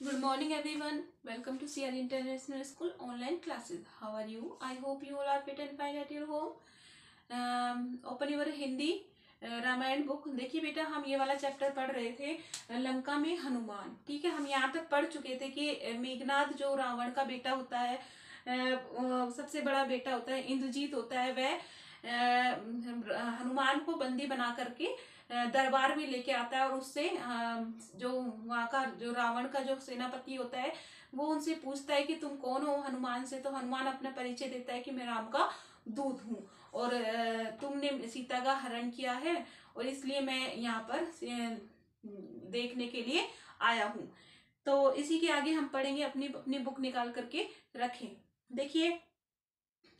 Good morning everyone welcome to C R international school online classes how are you I hope you all are fit and fine at your home open your Hindi Ramayana book देखिए बेटा हम ये वाला chapter पढ़ रहे थे लंका में हनुमान ठीक है हम यहाँ तक पढ़ चुके थे कि मेघनाथ जो रावण का बेटा होता है सबसे बड़ा बेटा होता है इंद्रजीत होता है वह हनुमान को बंदी बना करके दरबार में लेके आता है और उससे जो वहाँ का, जो रावण का जो सेनापति होता है, वो उनसे पूछता है कि तुम कौन हो हनुमान से? तो हनुमान अपना परिचय देता है कि मैं राम का दूध हूँ। और तुमने सीता का हरण किया है और इसलिए मैं यहाँ पर देखने के लिए आया हूँ। तो इसी के आगे हम पढ़ेंगे, अपनी अपनी बुक निकाल करके रखें। देखिए,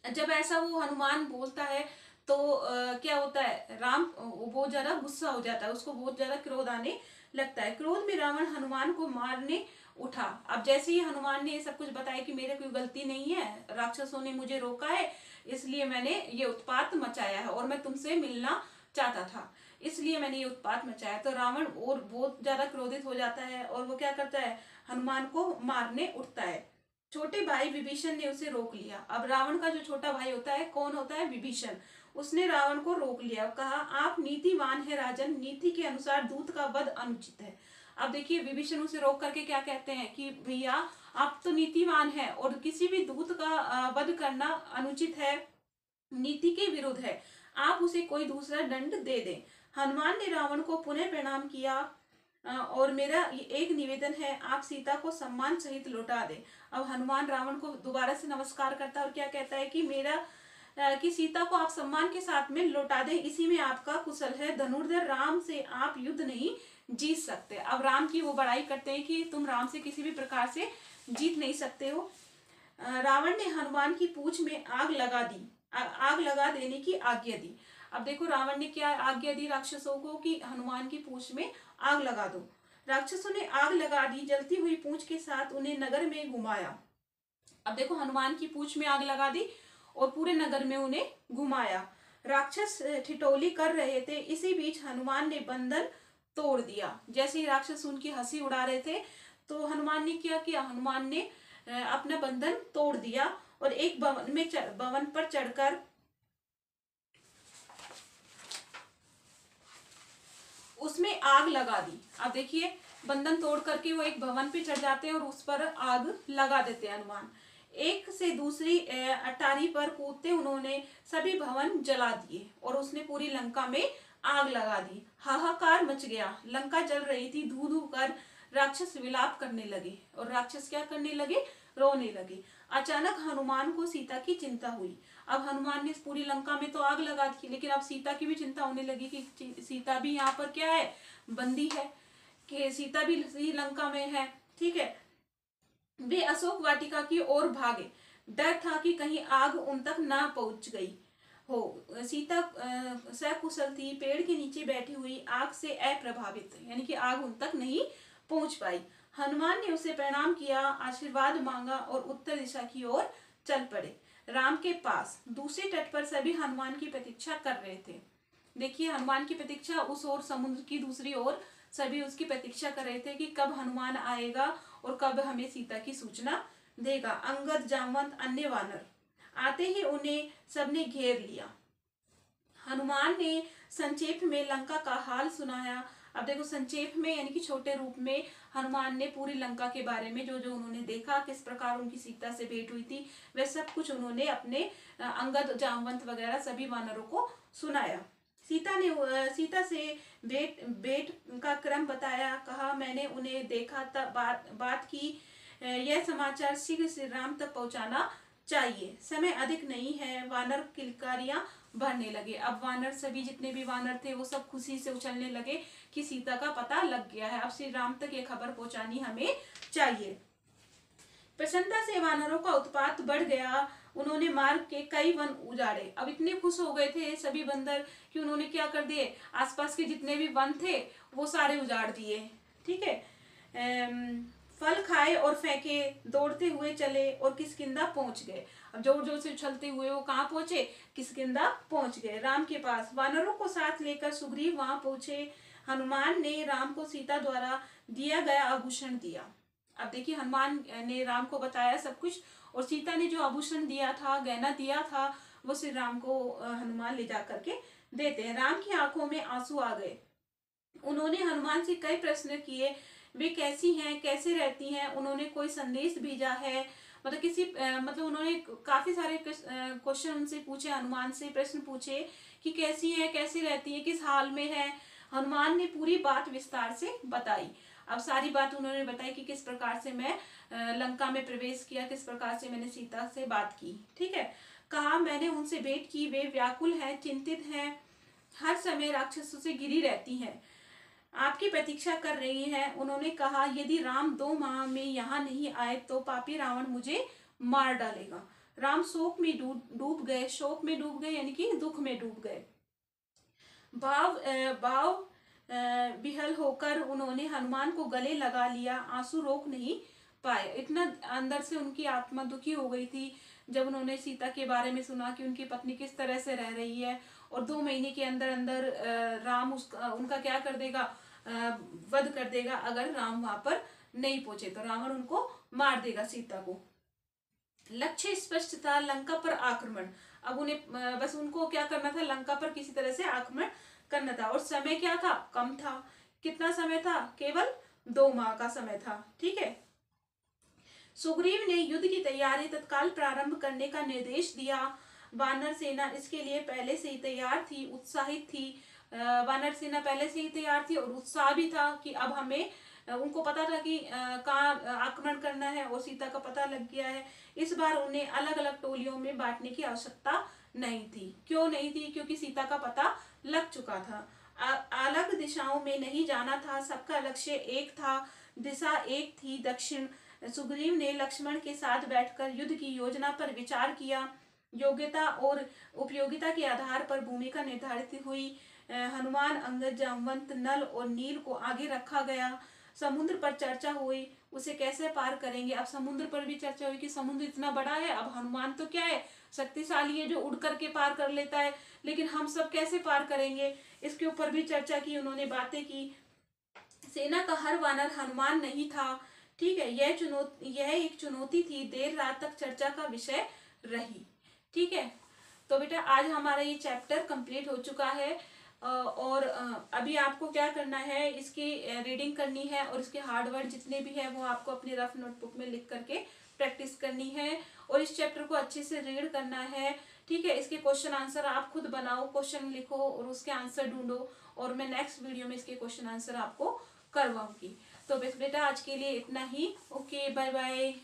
जब ऐसा वो हनुमान बोलता है तो अ, क्या होता है? राम बहुत ज़्यादा गुस्सा हो जाता है उसको बहुत ज़्यादा क्रोध आने लगता है। क्रोध में रावण हनुमान को मारने उठा। अब जैसे ही हनुमान ने ये सब कुछ बताया कि मेरे कोई गलती नहीं है राक्षसों ने मुझे रोका है इसलिए मैंने ये उत्पात मचाया है और मैं तुमसे मिलना चाहता था। इसलिए मैंने ये उत्पात मचाया। तो रावण और बहुत ज़्यादा क्रोधित हो जाता है और वो क्या करता है? हनुमान को मारने उठता है। छोटे भाई विभीषण ने उसे रोक लिया। अब रावण का जो छोटा भाई होता है कौन होता है? विभीषण। उसने रावण को रोक लिया, कहा, आप नीतिवान है राजन, नीति के अनुसार दूत का वध अनुचित है। अब देखिए, विभीषण उसे रोक करके क्या कहते हैं कि, भैया, आप तो नीतिवान है और किसी भी दूत का वध करना अनुचित है, नीति के विरुद्ध है। आप उसे कोई दूसरा दंड दे दें। हनुमान ने रावण को पुनः प्रणाम किया और मेरा एक निवेदन है, आप सीता को सम्मान सहित लौटा दें। अब हनुमान रावण को दोबारा से नमस्कार करता है और क्या कहता है कि, मेरा कि सीता को आप सम्मान के साथ में लौटा दें। इसी में आपका कुशल है। धनुर्धर, राम से आप युद्ध नहीं जीत सकते। अब राम की वो बड़ाई करते हैं कि तुम राम से किसी भी प्रकार से जीत नहीं सकते हो। रावण ने हनुमान की पूछ में आग लगा दी। आग लगा देने की आज्ञा दी। अब देखो, रावण ने क्या आज्ञा दी राक्षसों को कि हनुमान की पूछ में आग लगा दो। राक्षसों ने आग लगा दी, जलती हुई पूछ के साथ उन्हें नगर में घुमाया। अब देखो, हनुमान की पूछ में आग लगा दी। और पूरे नगर में उन्हें घुमाया। राक्षस ठिटोली कर रहे थे। इसी बीच हनुमान ने बंधन तोड़ दिया। जैसे ही राक्षस उनकी हँसी उड़ा रहे थे तो हनुमान ने क्या किया? हनुमान ने अपना बंधन तोड़ दिया और एक भवन में भवन पर चढ़कर उसमें आग लगा दी। अब देखिए, बंधन तोड़ करके वो एक भवन पे चढ़ जाते हैं और उस पर आग लगा देते हैं हनुमान। एक से दूसरी अटारी पर कूदते उन्होंने सभी भवन जला दिए और उसने पूरी लंका में आग लगा दी। हाहाकार मच गया। लंका जल रही थी धू धू कर राक्षस विलाप करने लगे और राक्षस क्या करने लगे? रोने लगे। अचानक हनुमान को सीता की चिंता हुई। अब हनुमान ने पूरी लंका में तो आग लगा दी, लेकिन अब सीता की भी चिंता होने लगी कि सीता भी यहाँ पर क्या है? बंदी है कि सीता भी लंका में है, ठीक है? वे अशोक वाटिका की ओर भागे। डर था कि कहीं आग उन तक ना पहुँच गई हो। सीता सकुशल थी, पेड़ के नीचे बैठी हुई आग से अप्रभावित, यानी कि आग उन तक नहीं पहुँच पाई। हनुमान ने उसे प्रणाम किया, आशीर्वाद मांगा और उत्तर दिशा की ओर चल पड़े। राम के पास दूसरे तट पर सभी हनुमान की प्रतीक्षा कर रहे थे। देखिए, हनुमान की प्रतीक्षा उस ओर समुद्र की दूसरी ओर सभी उसकी प्रतीक्षा कर रहे थे कि कब हनुमान आएगा और कब हमें सीता की सूचना देगा। अंगद, जामवंत, अन्य वानर आते ही उन्हें सबने घेर लिया। हनुमान ने संक्षेप में लंका का हाल सुनाया। अब देखो, संक्षेप में यानी कि छोटे रूप में हनुमान ने पूरी लंका के बारे में जो जो उन्होंने देखा, किस प्रकार उनकी सीता से भेंट हुई थी, वह सब कुछ उन्होंने अपने, अंगद, जामवंत वगैरह सभी वानरों को सुनाया। सीता ने सीता से भेंट भेंट का क्रम बताया, कहा, मैंने उन्हें देखा तब बात बात की यह समाचार शीघ्र श्री राम तक पहुंचाना चाहिए। समय अधिक नहीं है, वानर किलकारियाँ भरने लगे। अब वानर सभी जितने भी वानर थे, वो सब खुशी से उछलने लगे कि सीता का पता लग गया है। अब श्री राम तक ये खबर पहुंचानी हमें चाहिए। प्रसन्नता से वानरों का उत्पात बढ़ गया। उन्होंने मार्ग के कई वन उजाड़े। अब इतने खुश हो गए थे सभी बंदर कि उन्होंने क्या कर दिए? आसपास के जितने भी वन थे, वो सारे उजाड़ दिए। ठीक है? फल खाए और फेंके, दौड़ते हुए चले और किसकिंदा पहुँच गए? अब ज़ोर ज़ोर से उछलते हुए वो कहाँ पहुँचे? किसकिंदा पहुँच गए? राम के पास। वानरों को साथ लेकर सुग्रीव वहाँ पहुँचे। हनुमान ने राम को सीता द्वारा दिया गया आभूषण दिया। अब देखिए, हनुमान ने राम को बताया सब कुछ, और सीता ने जो आभूषण दिया था, गहना दिया था, वो श्री राम को हनुमान ले जा करके देते हैं। राम की आँखों में आँसू आ गए। उन्होंने हनुमान से कई प्रश्न किए, वे कैसी हैं, कैसे रहती हैं? उन्होंने कोई संदेश भेजा है? मतलब किसी मतलब उन्होंने काफ़ी सारे क्वेश्चन उनसे पूछे, हनुमान से प्रश्न पूछे कि कैसी है, कैसी रहती है, किस हाल में है? हनुमान ने पूरी बात विस्तार से बताई। अब सारी बात उन्होंने बताई कि किस प्रकार से मैं लंका में प्रवेश किया, किस प्रकार से मैंने सीता से बात की, ठीक है? कहा, मैंने उनसे भेंट की, वे व्याकुल हैं, चिंतित हैं, हर समय राक्षसों से गिरी रहती हैं। आपकी प्रतीक्षा कर रही हैं। उन्होंने कहा, यदि राम दो माह में यहाँ नहीं आए तो पापी रावण मुझे मार डालेगा। राम शोक में डूब गए, शोक में डूब गए, यानी कि दुख में डूब गए। भाव भाव बिहल होकर उन्होंने हनुमान को गले लगा लिया, आँसू रोक नहीं पाए। इतना अंदर से उनकी आत्मा दुखी हो गई थी, जब उन्होंने सीता के बारे में सुना कि उनकी पत्नी किस तरह से रह रही है, और दो महीने के अंदर अंदर राम उसका उनका क्या कर देगा वध कर देगा, अगर राम वहाँ पर नहीं पहुँचे तो रावण उनको मार देगा सीता को। लक्ष्य स्पष्ट था, लंका पर आक्रमण। अब उन्हें बस उनको क्या करना था, लंका पर किसी तरह से आक्रमण करना था। और समय क्या था? कम था। कितना समय था? केवल दो माह का समय था। ठीक है? सुग्रीव ने युद्ध की तैयारी तत्काल प्रारंभ करने का निर्देश दिया। वानर सेना इसके लिए पहले से ही तैयार थी, उत्साहित थी। वानर सेना पहले से ही तैयार थी और उत्साह भी था कि अब हमें उनको पता था कि कहाँ आक्रमण करना है और सीता का पता लग गया है। इस बार उन्हें अलग अलग टोलियों में बांटने की आवश्यकता नहीं थी। क्यों नहीं थी? क्योंकि सीता का पता लग चुका था। अलग दिशाओं में नहीं जाना था। सबका लक्ष्य एक था, दिशा एक थी। दक्षिण सुग्रीव ने लक्ष्मण के साथ बैठकर युद्ध की योजना पर विचार किया। योग्यता और उपयोगिता के आधार पर भूमिका निर्धारित हुई। हनुमान, अंगद, जामवंत, नल और नील को आगे रखा गया। समुद्र पर चर्चा हुई। उसे कैसे पार करेंगे? अब समुद्र पर भी चर्चा हुई कि समुद्र इतना बड़ा है, अब हनुमान तो क्या है? शक्तिशाली है जो उड़ करके पार कर लेता है। लेकिन हम सब कैसे पार करेंगे? इसके ऊपर भी चर्चा की, उन्होंने बातें की। सेना का हर वानर हनुमान नहीं था। ठीक है, यह चुनौती, यह एक चुनौती थी, देर रात तक चर्चा का विषय रही। ठीक है तो बेटा, आज हमारा ये चैप्टर कंप्लीट हो चुका है। और अभी आपको क्या करना है, इसकी रीडिंग करनी है और इसके हार्ड वर्ड जितने भी है वो आपको अपनी रफ नोटबुक में लिख करके प्रैक्टिस करनी है और इस चैप्टर को अच्छे से रीड करना है। ठीक है, इसके क्वेश्चन आंसर आप खुद बनाओ क्वेश्चन लिखो और उसके आंसर ढूंढो और मैं नेक्स्ट वीडियो में इसके क्वेश्चन आंसर आपको करवाऊँगी। तो बेटा आज के लिए इतना ही। Okay bye bye